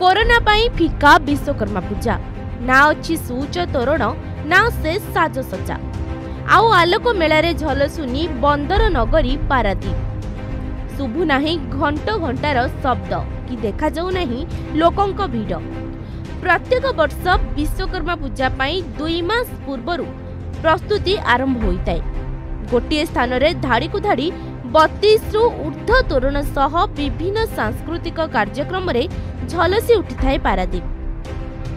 Corona ପାଇଁ ଫିକା ବିଶ୍ୱକର୍ମା ପୂଜା ନା ଅଛି ସୁଉଚ୍ଚ ତୋରଣ ନା ସେ ସାଜସଜା ଆଉ ଆଲୋକ ମେଳାରେ ଝଲସୁନି ବନ୍ଦର ନଗରୀ ପାରାଦୀପ ଶୁଭୁ ନାହିଁ ଘଣ୍ଟ ଘଣ୍ଟାର ଶବ୍ଦ କି ଦେଖାଯାଉ ନାହିଁ ଲୋକଙ୍କ ଭିଡ଼ ପ୍ରତ୍ୟେକ ବର୍ଷ ବିଶ୍ୱକର୍ମା ପୂଜା ପାଇଁ ଦୁଇ ମାସ ପୂର୍ବରୁ ପ୍ରସ୍ତୁତି ଆରମ୍ଭ ହୋଇଥାଏ ଗୋଟିଏ ସ୍ଥାନରେ ଧାଡ଼ିକୁ ଧାଡ଼ି ବତିଶରୁ ଉର୍ଦ୍ଧ୍ୱ ତୋରଣ ସହ ବିଭିନ୍ନ ସାଂସ୍କୃତିକ କାର୍ଯ୍ୟକ୍ରମରେ ଝଲସି ଉଠିଥାଏ ପାରାଦୀପ।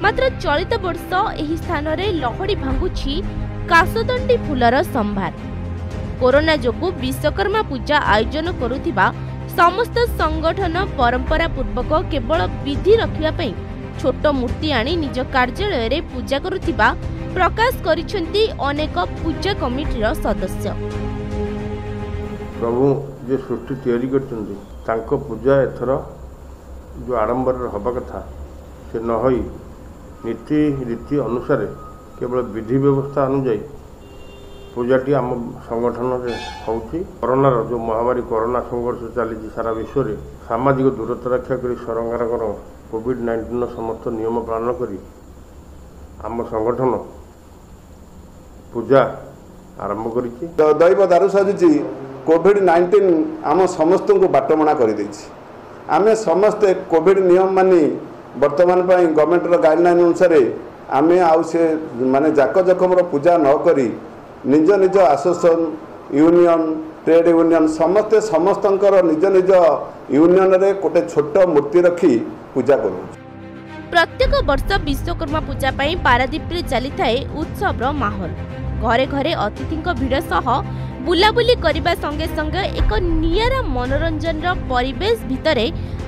ମାତ୍ର ଚଳିତ ବର୍ଷ ଏହି ସ୍ଥାନରେ ଲହଡ଼ି ଭାଙ୍ଗୁଛି କାଶଦଣ୍ଡି ଫୁଲର ସମ୍ଭାର। କରୋନା ଯୋଗୁଁ ବିଶ୍ୱକର୍ମା ପୂଜା ଆୟୋଜନ କରୁଥିବା ସମସ୍ତ ସଂଗଠନ ପରମ୍ପରା ପୂର୍ବକ କେବଳ ବିଧି ରଖିବା ପାଇଁ ଛୋଟ ମୂର୍ତ୍ତି ଆଣି ନିଜ କାର୍ଯ୍ୟାଳୟରେ ପୂଜା କରୁଥିବା ପ୍ରକାଶ କରିଛନ୍ତି ଅନେକ ପୂଜା କମିଟିର ସଦସ୍ୟ। ପ୍ରଭୁ ଯେ ସୃଷ୍ଟି ତିଆରି କରିଛନ୍ତି ତାଙ୍କ ପୂଜା ଏଥର ଯେଉଁ ଆଡ଼ମ୍ବରରେ ହେବା କଥା ସେ ନ ହୋଇ ନୀତି ରୀତି ଅନୁସାରେ କେବଳ ବିଧି ବ୍ୟବସ୍ଥା ଅନୁଯାୟୀ ପୂଜାଟି ଆମ ସଂଗଠନରେ ହେଉଛି। କରୋନାର ଯେଉଁ ମହାମାରୀ କରୋନା ସଂଘର୍ଷ ଚାଲିଛି ସାରା ବିଶ୍ୱରେ ସାମାଜିକ ଦୂରତା ରକ୍ଷା କରି ସରକାରଙ୍କର କୋଭିଡ଼ ନାଇଣ୍ଟିନର ସମସ୍ତ ନିୟମ ପାଳନ କରି ଆମ ସଂଗଠନ ପୂଜା ଆରମ୍ଭ କରିଛି। ଦ- ଦୈବ ଦାରୁ ସାଜୁଛି। କୋଭିଡ୍ ନାଇଣ୍ଟିନ୍ ଆମ ସମସ୍ତଙ୍କୁ ବାଟମଣା କରିଦେଇଛି। ଆମେ ସମସ୍ତେ କୋଭିଡ୍ ନିୟମ ମାନି ବର୍ତ୍ତମାନ ପାଇଁ ଗଭର୍ଣ୍ଣମେଣ୍ଟର ଗାଇଡ଼ଲାଇନ୍ ଅନୁସାରେ ଆମେ ଆଉ ସେ ମାନେ ଜାକଜକମର ପୂଜା ନ କରି ନିଜ ନିଜ ଆସୋସିଏସନ୍ ୟୁନିୟନ୍ ଟ୍ରେଡ୍ ୟୁନିୟନ୍ ସମସ୍ତେ ସମସ୍ତଙ୍କର ନିଜ ନିଜ ୟୁନିୟନରେ ଗୋଟେ ଛୋଟ ମୂର୍ତ୍ତି ରଖି ପୂଜା କରୁଛୁ। ପ୍ରତ୍ୟେକ ବର୍ଷ ବିଶ୍ୱକର୍ମା ପୂଜା ପାଇଁ ପାରାଦୀପରେ ଚାଲିଥାଏ ଉତ୍ସବର ମାହୋଲ। ଘରେ ଘରେ ଅତିଥିଙ୍କ ଭିଡ଼ ସହ ବୁଲାବୁଲି କରିବା ସଙ୍ଗେ ସଙ୍ଗେ ଏକ ନିଆରା ମନୋରଞ୍ଜନର ପରିବେଶ ଭିତରେ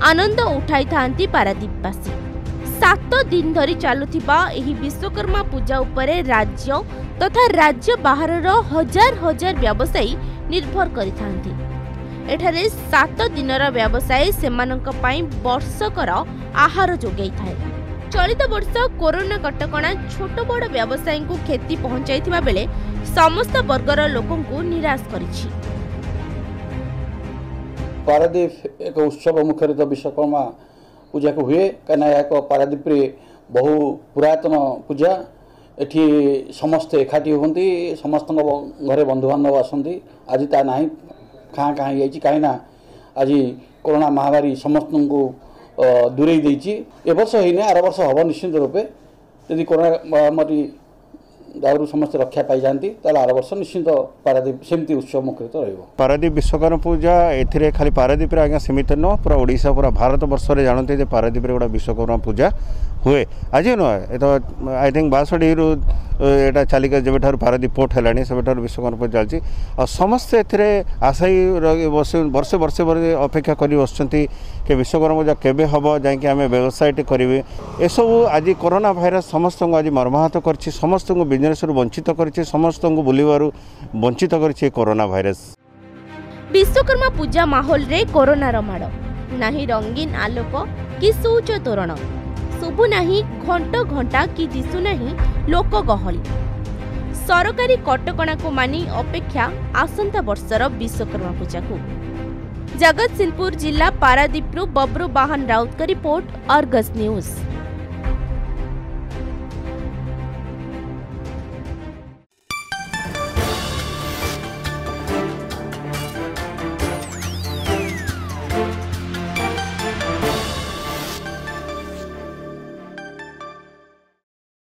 ଆନନ୍ଦ ଉଠାଇଥାନ୍ତି ପାରାଦୀପବାସୀ। ସାତ ଦିନ ଧରି ଚାଲୁଥିବା ଏହି ବିଶ୍ୱକର୍ମା ପୂଜା ଉପରେ ରାଜ୍ୟ ତଥା ରାଜ୍ୟ ବାହାରର ହଜାର ହଜାର ବ୍ୟବସାୟୀ ନିର୍ଭର କରିଥାନ୍ତି। ଏଠାରେ ସାତ ଦିନର ବ୍ୟବସାୟ ସେମାନଙ୍କ ପାଇଁ ବର୍ଷକର ଆହାର ଯୋଗାଇଥାଏ। ଚଳିତ ବର୍ଷ କୋରୋନା କଟକଣା ଛୋଟ ବଡ଼ ବ୍ୟବସାୟୀଙ୍କୁ କ୍ଷତି ପହଞ୍ଚାଇଥିବା ବେଳେ ସମସ୍ତ ବର୍ଗର ଲୋକଙ୍କୁ ନିରାଶ କରିଛି। ପାରାଦୀପ ଏକ ଉତ୍ସବ ମୁଖରିତ ବିଶ୍ୱକର୍ମା ପୂଜାକୁ ହୁଏ କାହିଁକିନା ଏହା ଏକ ପାରାଦୀପରେ ବହୁ ପୁରାତନ ପୂଜା। ଏଠି ସମସ୍ତେ ଏକାଠି ହୁଅନ୍ତି ସମସ୍ତଙ୍କ ଘରେ ବନ୍ଧୁବାନ୍ଧବ ଆସନ୍ତି। ଆଜି ତା ନାହିଁ କାଁ କାଁ ହେଇଯାଇଛି କାହିଁକିନା ଆଜି କରୋନା ମହାମାରୀ ସମସ୍ତଙ୍କୁ ଦୂରେଇ ଦେଇଛି। ଏ ବର୍ଷ ହେଇନି ଆର ବର୍ଷ ହେବ ନିଶ୍ଚିନ୍ତ ରୂପେ। ଯଦି କରୋନା ମହାମାରୀ ଦାଉରୁ ସମସ୍ତେ ରକ୍ଷା ପାଇଯାଆନ୍ତି ତାହେଲେ ଆର ବର୍ଷ ନିଶ୍ଚିନ୍ତ ପାରାଦୀପ ସେମିତି ଉତ୍ସବ ମୁଖରିତ ରହିବ। ପାରାଦୀପ ବିଶ୍ୱକର୍ମା ପୂଜା ଏଥିରେ ଖାଲି ପାରାଦୀପରେ ଆଜ୍ଞା ସୀମିତ ନୁହଁ ପୁରା ଓଡ଼ିଶା ପୁରା ଭାରତ ବର୍ଷରେ ଜାଣନ୍ତି ଯେ ପାରାଦୀପରେ ଗୋଟେ ବିଶ୍ୱକର୍ମା ପୂଜା ହୁଏ। ଆଜି ନୁହଁ ଏ ତ ଆଇ ଥିଙ୍କ ବାଷଠିରୁ ଏଇଟା ଚାଲିକା ଯେବେଠାରୁ ପାରାଦୀପ ପୋର୍ଟ ହେଲାଣି ସେବେଠାରୁ ବିଶ୍ୱକର୍ମା ପୂଜା ଚାଲିଛି। ଆଉ ସମସ୍ତେ ଏଥିରେ ଆଶାୟୀ ବର୍ଷେ ବର୍ଷେ ବର୍ଷେ ଅପେକ୍ଷା କରି ବସୁଛନ୍ତି କି ବିଶ୍ୱକର୍ମା ପୂଜା କେବେ ହେବ ଯାଇକି ଆମେ ବ୍ୟବସାୟଟି କରିବେ। ଏସବୁ ଆଜି କରୋନା ଭାଇରସ୍ ସମସ୍ତଙ୍କୁ ଆଜି ମର୍ମାହତ କରିଛି ସମସ୍ତଙ୍କୁ ବିଜନେସ୍ରୁ ବଞ୍ଚିତ କରିଛି ସମସ୍ତଙ୍କୁ ବୁଲିବାରୁ ବଞ୍ଚିତ କରିଛି ଏ କରୋନା ଭାଇରସ୍। ବିଶ୍ୱକର୍ମା ପୂଜା ମାହୋଲରେ କରୋନାର ମାଡ଼। ନାହିଁ ରଙ୍ଗୀନ ଆଲୋକ କି ସୂଚ ତୋରଣ। ଶୁଭୁ ନାହିଁ ଘଣ୍ଟ ଘଣ୍ଟା କି ଦିଶୁ ନାହିଁ ଲୋକ ଗହଳି। ସରକାରୀ କଟକଣାକୁ ମାନି ଅପେକ୍ଷା ଆସନ୍ତା ବର୍ଷର ବିଶ୍ୱକର୍ମା ପୂଜାକୁ। ଜଗତସିଂହପୁର ଜିଲ୍ଲା ପାରାଦୀପରୁ ବବ୍ରୁ ବାହନ ରାଉତଙ୍କ ରିପୋର୍ଟ ଅର୍ଗସ୍ ନ୍ୟୁଜ୍।